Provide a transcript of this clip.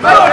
No